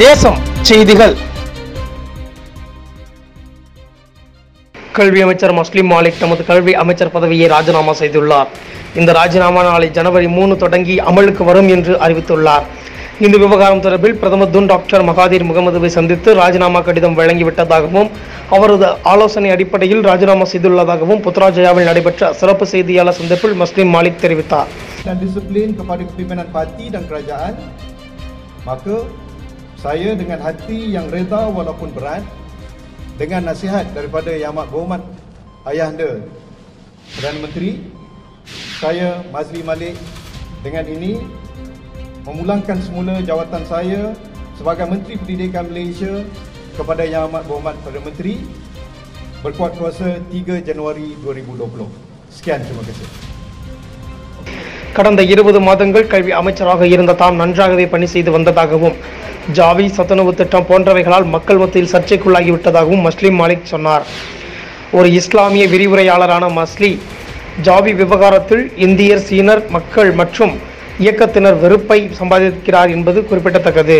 தேசம் செய்திகள். கல்வி அமைச்சர் மஸ்லிம் மாலிக் தமது கல்வி அமைச்சர் பதவியை ராஜினாமா செய்துள்ளார். இந்த ராஜினாமா நாளை ஜனவரி மூணு தொடங்கி அமலுக்கு வரும் என்று அறிவித்துள்ளார். இந்த விவகாரம் தொடர்பில் பிரதமர் துன் டாக்டர் மகாதீர் முகமதுவை சந்தித்து ராஜினாமா கடிதம் வழங்கிவிட்டதாகவும் அவரது ஆலோசனை அடிப்படையில் ராஜினாமா செய்துள்ளதாகவும் புத்ராஜயாவில் நடைபெற்ற சிறப்பு செய்தியாளர் சந்திப்பில் மஸ்லிம் மாலிக் தெரிவித்தார். Dan disiplin kepada pimpinan parti dan kerajaan maka saya dengan hati yang reda walaupun berat dengan nasihat daripada Yang Amat Berhormat Ayahanda Perdana Menteri saya Mazli Malik dengan ini memulangkan semula jawatan saya sebagai Menteri Pendidikan Malaysia kepada Yang Amat Berhormat Perdana Menteri berkuat kuasa 3 Januari 2020 sekian terima kasih கடந்த இருபது மாதங்கள் கல்வி அமைச்சராக இருந்த தாம் நன்றாகவே பணி செய்து வந்ததாகவும் ஜாவி சத்துணவு திட்டம் போன்றவைகளால் மக்கள் மத்தியில் சர்ச்சைக்குள்ளாகிவிட்டதாகவும் மஸ்லிம் மாலிக் சொன்னார். ஒரு இஸ்லாமிய விரிவுரையாளரான மஸ்லி ஜாவி விவகாரத்தில் இந்தியர் சீனர் மக்கள் மற்றும் இயக்கத்தினர் வெறுப்பை சம்பாதிக்கிறார் என்பது குறிப்பிடத்தக்கது.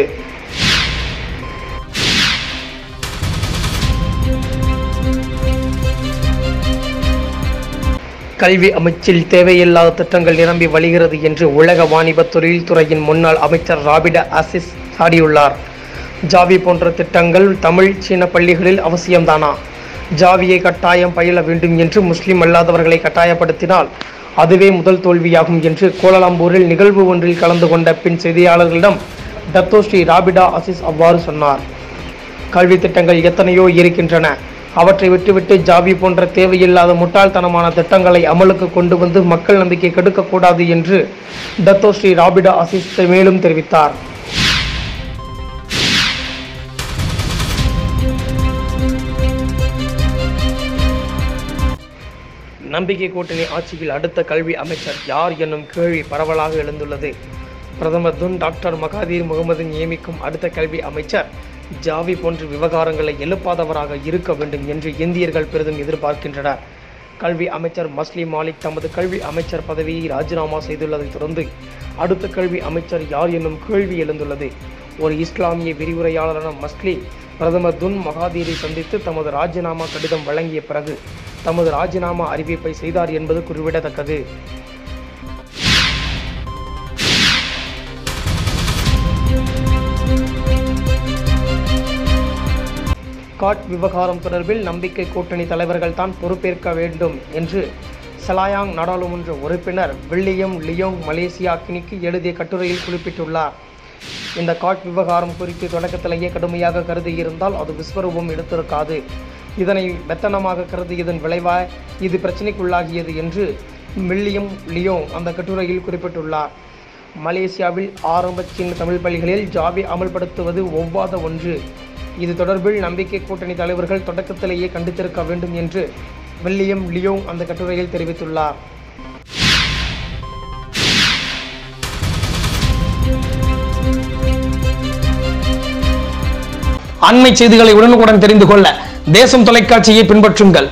கல்வி அமைச்சில் தேவையில்லாத திட்டங்கள் நிரம்பி வழிகிறது என்று உலக வாணிப தொழில்துறையின் முன்னாள் அமைச்சர் ராபிட அசிஸ் சாடியுள்ளார். ஜாவி போன்ற திட்டங்கள் தமிழ் சீன பள்ளிகளில் அவசியம்தானா? ஜாவியை கட்டாயம் பயில வேண்டும் என்று முஸ்லிம் அல்லாதவர்களை கட்டாயப்படுத்தினால் அதுவே முதல் தோல்வியாகும் என்று கோலாலம்பூரில் நிகழ்வு ஒன்றில் கலந்து கொண்ட பின் செய்தியாளர்களிடம் டத்தோ ஸ்ரீ ராபிடா அசிஸ் அவ்வாறு சொன்னார். கல்வி திட்டங்கள் எத்தனையோ இருக்கின்றன. அவற்றை விட்டுவிட்டு ஜாவி போன்ற தேவையில்லாத முட்டாள்தனமான திட்டங்களை அமலுக்கு கொண்டு வந்து மக்கள் நம்பிக்கை கெடுக்கக்கூடாது என்று டத்தோ ஸ்ரீ ராபிடா ஆசிஸ் மேலும் தெரிவித்தார். நம்பிக்கை கூட்டணி ஆட்சியில் அடுத்த கல்வி அமைச்சர் யார் என்னும் கேள்வி பரவலாக எழுந்துள்ளது. பிரதமர் துன் டாக்டர் மகாதீர் முகமது நியமிக்கும் அடுத்த கல்வி அமைச்சர் ஜாவி போன்ற விவகாரங்களை எழுப்பாதவராக இருக்க வேண்டும் என்று இந்தியர்கள் பெரிதும் எதிர்பார்க்கின்றனர். கல்வி அமைச்சர் மஸ்லி மாலிக் தமது கல்வி அமைச்சர் பதவியை ராஜினாமா செய்துள்ளதைத் தொடர்ந்து அடுத்த கல்வி அமைச்சர் யார் என்னும் கேள்வி எழுந்துள்ளது. ஒரு இஸ்லாமிய விரிவுரையாளரான மஸ்லி பிரதமர் துன் மகாதீரை சந்தித்து தமது ராஜினாமா கடிதம் வழங்கிய பிறகு தமது ராஜினாமா அறிவிப்பை செய்தார் என்பது குறிப்பிடத்தக்கது. காட் விவகாரம் தொடர்பில் நம்பிக்கை கூட்டணி தலைவர்கள் தான் பொறுப்பேற்க வேண்டும் என்று சலாயாங் நாடாளுமன்ற உறுப்பினர் வில்லியம் லியோங் மலேசியா கினிக்கு எழுதிய கட்டுரையில் குறிப்பிட்டுள்ளார். இந்த காட் விவகாரம் குறித்து தொடக்கத்திலேயே கடுமையாக கருதியிருந்தால் அது விஸ்வரூபம் எடுத்திருக்காது. இதனை மெத்தனமாக கருதியதன் விளைவாய் இது பிரச்சினைக்குள்ளாகியது என்று வில்லியம் லியோங் அந்த கட்டுரையில் குறிப்பிட்டுள்ளார். மலேசியாவில் ஆரம்ப சின்ன தமிழ் பள்ளிகளில் ஜாபி அமல்படுத்துவது ஒவ்வாத ஒன்று. இது தொடர்பில் நம்பிக்கை கூட்டணி தலைவர்கள் தொடக்கத்திலேயே கண்டித்திருக்க வேண்டும் என்று வில்லியம் லியோங் அந்த கட்டுரையில் தெரிவித்துள்ளார். அண்மை செய்திகளை உடனுக்குடன் தெரிந்து கொள்ள தேசம் தொலைக்காட்சியை பின்பற்றுங்கள்.